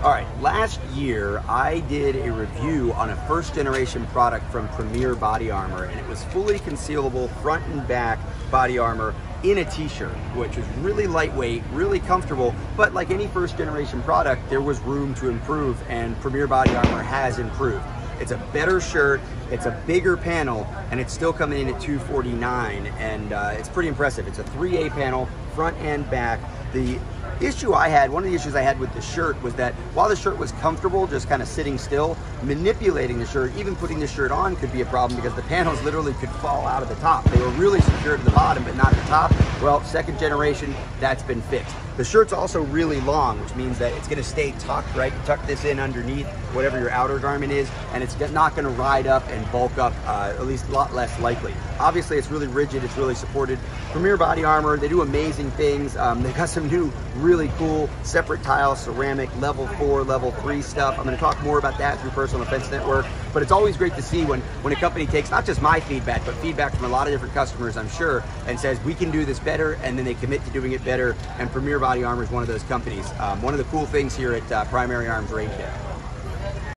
All right, last year I did a review on a first generation product from Premier Body Armor, and it was fully concealable front and back body armor in a t-shirt, which was really lightweight, really comfortable, but like any first generation product, there was room to improve, and Premier Body Armor has improved. It's a better shirt, it's a bigger panel, and it's still coming in at 249, and uh, it's pretty impressive. It's a 3A panel, front and back. The issue I had, one of the issues I had with the shirt was that while the shirt was comfortable, just kind of sitting still, manipulating the shirt, even putting the shirt on could be a problem because the panels literally could fall out of the top. They were really secure to the bottom, but not the top. Well, second generation, that's been fixed. The shirt's also really long, which means that it's gonna stay tucked, right? Tuck this in underneath whatever your outer garment is, and it's not gonna ride up and bulk up, uh, at least a lot less likely. Obviously, it's really rigid, it's really supported. Premier Body Armor, they do amazing things. Um, they got some new really cool separate tile, ceramic, level four, level three stuff. I'm gonna talk more about that through Personal Defense Network, but it's always great to see when, when a company takes not just my feedback, but feedback from a lot of different customers, I'm sure, and says, we can do this better, and then they commit to doing it better, and Premier Body Armor is one of those companies. Um, one of the cool things here at uh, Primary Arms Range Day.